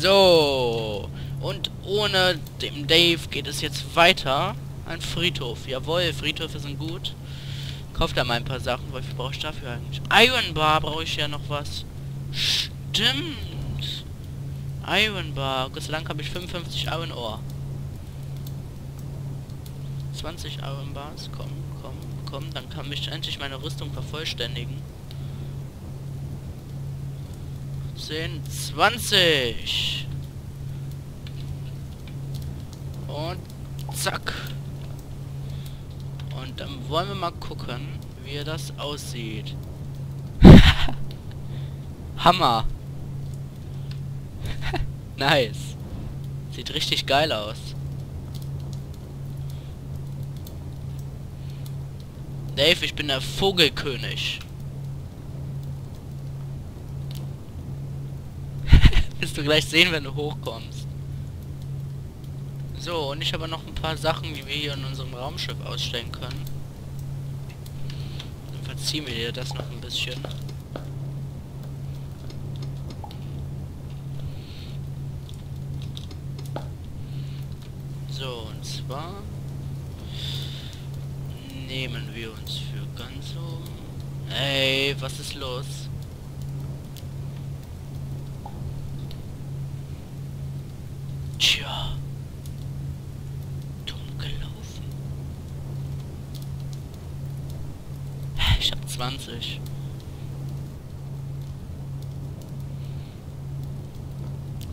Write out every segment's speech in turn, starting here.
So. Und ohne dem Dave geht es jetzt weiter. Ein Friedhof. Jawohl, Friedhöfe sind gut. Kauft da mal ein paar Sachen. Wie viel brauche ich dafür eigentlich? Iron Bar brauche ich ja noch was. Stimmt. Iron Bar. Dank habe ich 55 Iron Ore. 20 Iron Bars. Komm, komm, komm. Dann kann mich endlich meine Rüstung vervollständigen. 10, 20. Und zack. Und dann wollen wir mal gucken, wie das aussieht. Hammer. nice. Sieht richtig geil aus. Dave, ich bin der Vogelkönig. Wirst du gleich sehen, wenn du hochkommst. So, und ich habe noch ein paar Sachen, die wir hier in unserem Raumschiff ausstellen können. Dann verziehen wir dir das noch ein bisschen. So, und zwar nehmen wir uns für ganz so... Ey, was ist los? Tja. Dumm gelaufen. Ich hab 20.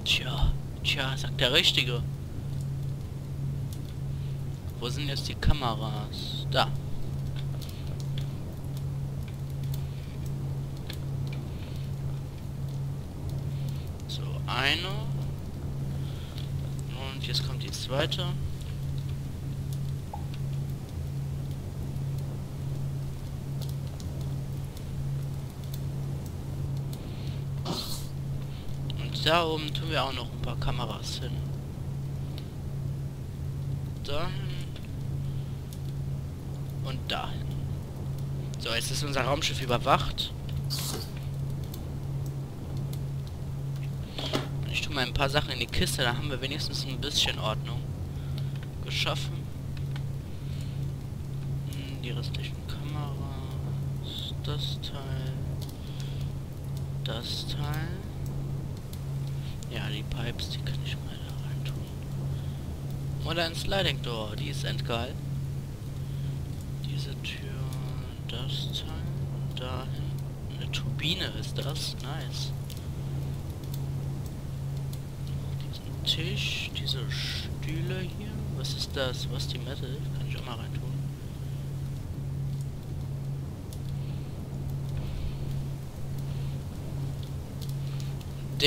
Tja, tja, sagt der Richtige. Wo sind jetzt die Kameras? Da. So, eine. Und jetzt kommt die zweite. Und da oben tun wir auch noch ein paar Kameras hin. Dahin. Und dahin. So, jetzt ist unser Raumschiff überwacht. Ich tue mal ein paar Sachen in die Kiste, da haben wir wenigstens ein bisschen Ordnung geschaffen. Hm, Die restlichen Kameras, das Teil, das Teil. Ja, die Pipes, die kann ich mal da rein tun. Oder ein Sliding Door, die ist endgeil. Diese Tür, das Teil, dahin. Eine Turbine ist das, nice. Diesen Tisch, diese Stühle hier. Was ist das? Was die Metal? Kann ich auch mal reintun.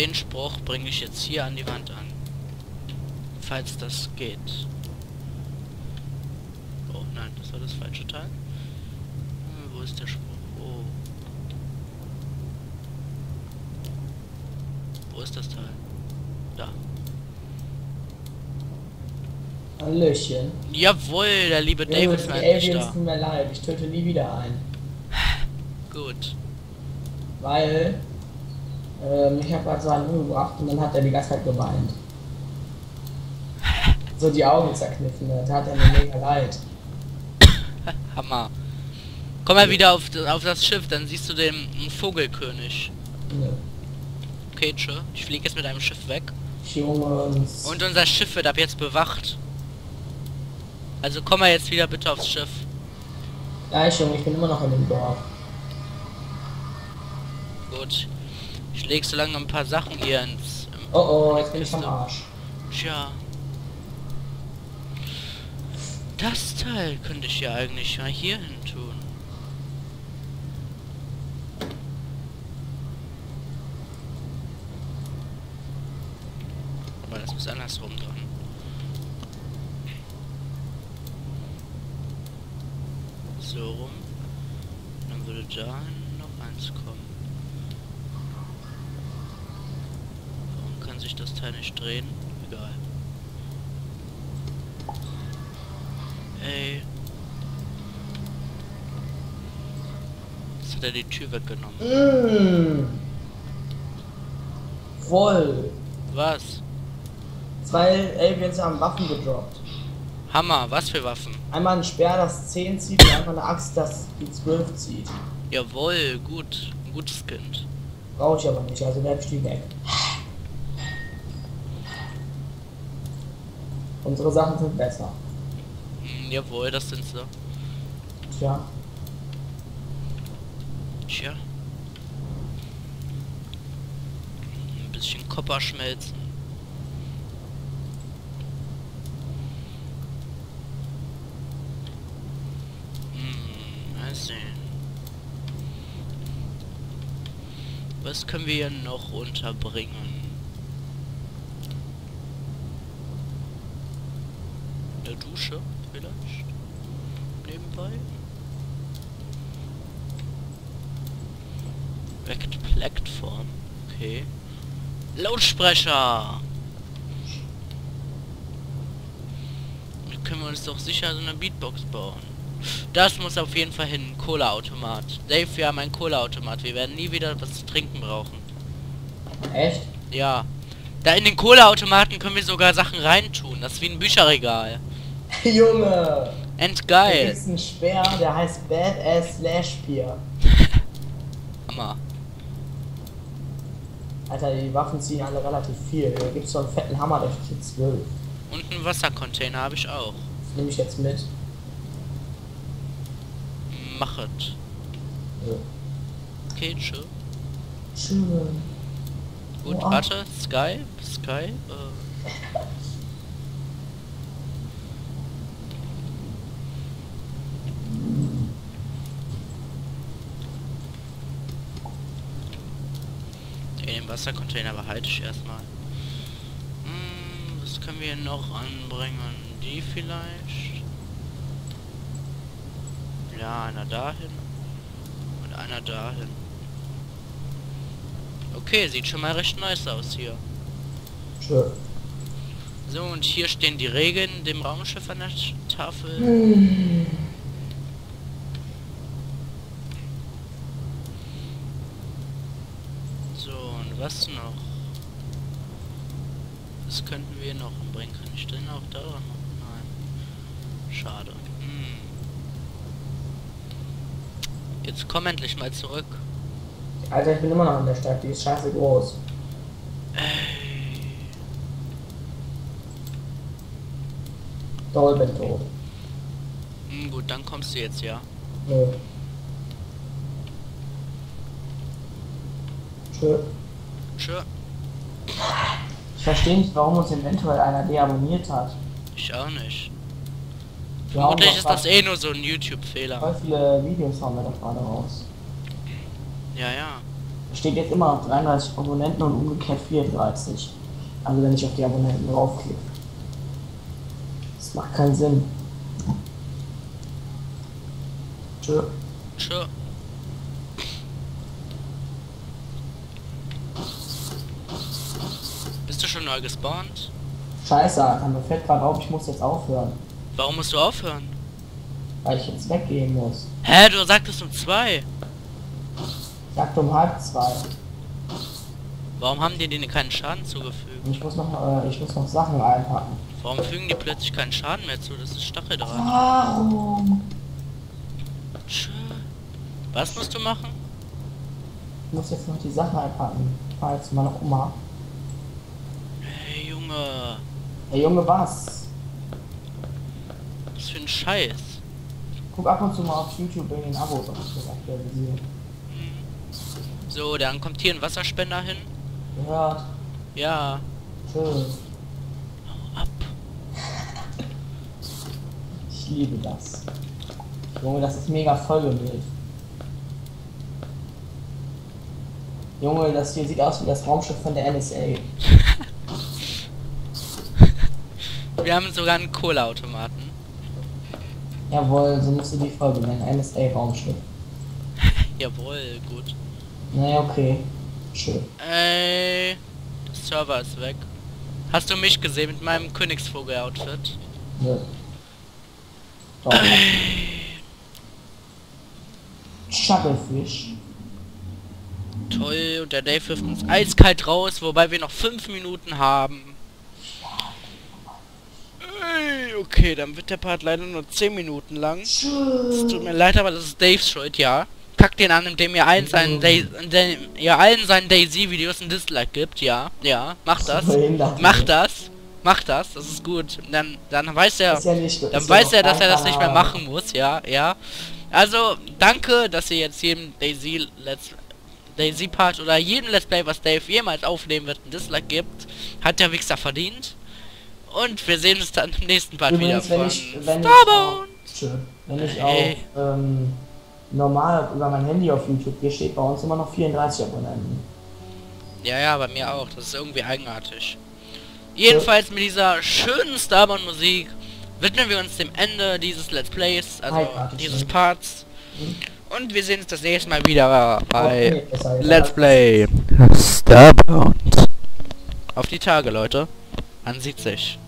Den Spruch bringe ich jetzt hier an die Wand an. Falls das geht. Oh nein, das war das falsche Teil. Hm, Wo ist der Spruch? Oh. Wo ist das Teil? Da. Hallöchen. Jawohl, der liebe Junge, David die war endlich Aliens da. tun mir leid, ich töte nie wieder ein. Gut. Weil ähm, ich habe gerade so einen umgebracht und dann hat er die ganze Zeit geweint. So die Augen zerkniffen, da tat er mir mega leid. Hammer. Komm mal wieder auf, auf das Schiff, dann siehst du den Vogelkönig. Nö. Okay, tschö. Ich fliege jetzt mit einem Schiff weg. Jungs. Und unser Schiff wird ab jetzt bewacht. Also komm mal jetzt wieder bitte aufs Schiff. Ja, ich Junge, ich bin immer noch in dem Dorf. Gut. Ich leg so lange ein paar Sachen hier ins... Oh oh, jetzt bin ich am Arsch. Tja. Das Teil könnte ich ja eigentlich mal hier hin tun. Aber das ist andersrum dran. So rum. Dann würde da noch eins kommen. Sich das Teil nicht drehen? Egal. Ey. Jetzt hat er die Tür weggenommen. Mmh. Voll. Was? Zwei Aliens haben Waffen gedroppt. Hammer, was für Waffen? Einmal ein Speer, das 10 zieht und einmal eine Axt, das die 12 zieht. Jawohl, gut. Ein gutes Kind. Brauche ich aber nicht, also werfe ich die weg. Unsere Sachen sind besser. Hm, jawohl, das sind sie. Tja, Tja. Ein bisschen Kopper schmelzen. Hm, mal sehen. Was können wir hier noch unterbringen? Eine Dusche vielleicht? Nebenbei? Weckt Plattform. Okay. Lautsprecher! Dann können wir uns doch sicher so eine Beatbox bauen. Das muss auf jeden Fall hin. Cola-Automat. Dave, wir haben einen Cola-Automat. Wir werden nie wieder was zu trinken brauchen. echt? Ja. Da in den Cola-Automaten können wir sogar Sachen reintun. Das ist wie ein Bücherregal. Junge! Da Endgeil. gibt's einen Speer, der heißt Badass Slash Spear. Hammer. Alter, die Waffen ziehen alle relativ viel. Da gibt's so einen fetten Hammer, der steht 12. Und einen Wassercontainer habe ich auch. Das nehme ich jetzt mit. Machet. Ja. Okay, tschö. Schön. Gut, Wow. warte. Sky? Sky? Äh. Den Wassercontainer behalte ich erstmal. Hm, was können wir noch anbringen? Die vielleicht? Ja, einer dahin. Und einer dahin. Okay, sieht schon mal recht nice aus hier. Schön. So, und hier stehen die Regeln dem Raumschiff an der Tafel. Hm. So, und was noch? Was könnten wir noch umbringen? Kann ich den auch da noch? Nein. Schade. Hm. Jetzt komm endlich mal zurück. Alter, ich bin immer noch in der Stadt, die ist scheiße groß. Ey. Doll bin tot. Hm, gut, dann kommst du jetzt, ja. Nö. Tschö. Tschö. Ich verstehe nicht, warum uns eventuell einer deabonniert hat. Ich auch nicht. Wir Vermutlich ist das eh nur so ein YouTube-Fehler. Voll viele Videos haben wir doch gerade raus. Ja, ja. Da steht jetzt immer noch 33 Abonnenten und umgekehrt 34. Also wenn ich auf die Abonnenten draufklicke. Das macht keinen Sinn. Tschö. Tschö. Bist du schon neu gespawnt? Scheiße, mir fällt gerade auf, ich muss jetzt aufhören. Warum musst du aufhören? Weil ich jetzt weggehen muss. Hä, du sagtest um zwei. Ich sagte um halb zwei. Warum haben die denen keinen Schaden zugefügt? Ich muss noch, äh, ich muss noch Sachen einpacken. Warum fügen die plötzlich keinen Schaden mehr zu? Das ist Stacheldraht. Warum? Was musst du machen? Ich muss jetzt noch die Sachen einpacken. Ich fahr jetzt meiner Oma. Hey Junge, Hey Junge, was? was für ein Scheiß. Guck ab und zu mal auf YouTube wegen den Abos, ob ich das aktualisiere. So, dann kommt hier ein Wasserspender hin. Gehört. Ja, Schön. hau ab. Ich liebe das. Junge, das ist mega vollgemüllt. Junge, das hier sieht aus wie das Raumschiff von der NSA. Wir haben sogar einen Cola-Automaten. Jawohl, so musst du die Folge nennen. NSA-Raumschiff. Jawohl, gut. Naja, okay. Schön. Ey, der Server ist weg. Hast du mich gesehen mit meinem Königsvogel-Outfit? Nö. Doch. Shuttlefish. Toll, und der Dave wirft uns eiskalt raus, wobei wir noch fünf Minuten haben. Ey, Okay, dann wird der Part leider nur 10 Minuten lang. Es tut mir leid, aber das ist Daves Schuld, ja. Kackt den an, indem ihr allen seinen Day indem ihr allen seinen Daisy-Videos ein Dislike gibt, ja. Ja, macht das. Macht das. Macht das, das ist gut. Dann, dann weiß er, ja nicht, dann weiß er, dass er das nicht mehr machen muss, ja, ja. Also, danke, dass ihr jetzt jedem Daisy Let's Daisy Part oder jedem Let's Play, was Dave jemals aufnehmen wird, ein Dislike gibt. Hat der Wichser verdient. Und wir sehen uns dann im nächsten Part Übrigens, wieder wenn ich, wenn ich Starbound. Tschö. wenn ich Ey. auch ähm, normal über mein Handy auf YouTube gehe, steht bei uns immer noch 34 Abonnenten. Ja, ja, bei mir auch. Das ist irgendwie eigenartig. Jedenfalls mit dieser schönen Starbound Musik widmen wir uns dem Ende dieses Let's Plays, also Eigenartig, dieses ne? Parts. Mhm. Und wir sehen uns das nächste Mal wieder bei Okay. Let's Play Starbound. Auf die Tage, Leute. Sieht sich.